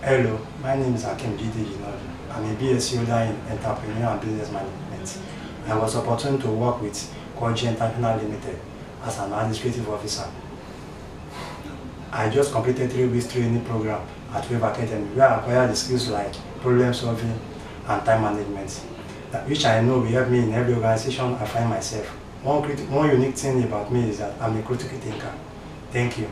Hello, my name is Akeem Jinadu I'm a BSc holder in Entrepreneur and Business Management. I was opportunity to work with Koji International Limited as an administrative officer. I just completed three weeks training program at Wave Academy where I acquired the skills like problem solving and time management, which I know will help me in every organization I find myself. One, one unique thing about me is that I'm a critical thinker. Thank you.